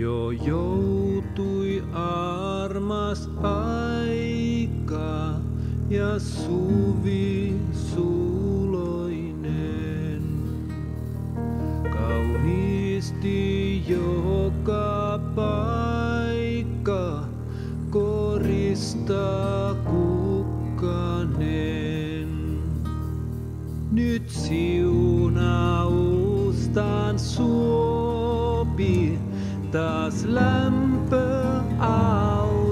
Jo joutui armas aika ja suvi suloinen. Kauniisti joka paikka korista kukkanen. Nyt siunaustaan suopi taas lämpö auringon.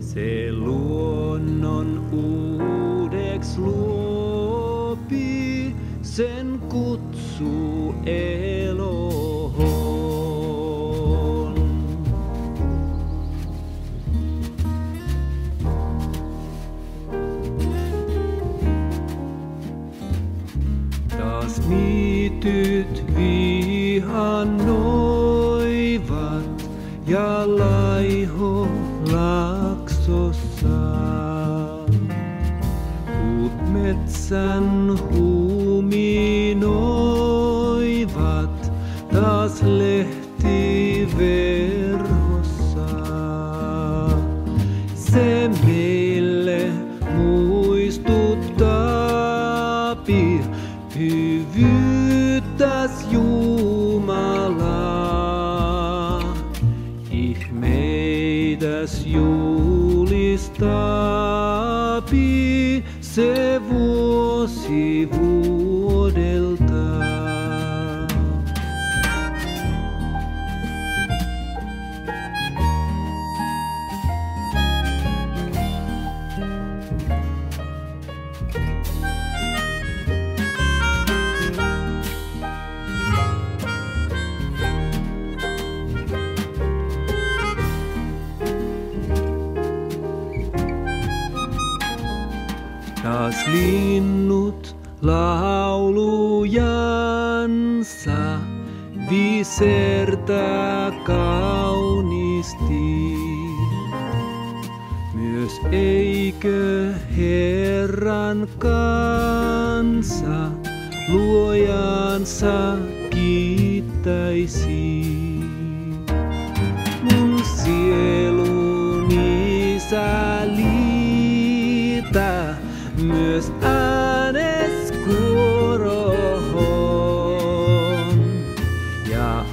Se luonnon uudeks luopi, sen kutsuu eloon. Niityt vihannoivat ja laiho laksossa. Puut metsän huuminoivat taas lehti verhossa. Se meille muistuttaa hyvyyttäs Jumalaa. Ihmeitäs julistaa se vuosi vuodelta. taas linnut laulujansa visertää kauniisti. Myös eikö Herran kansa luojansa kiittäisi. Mun sielu myös äänes er kuorohon. Ja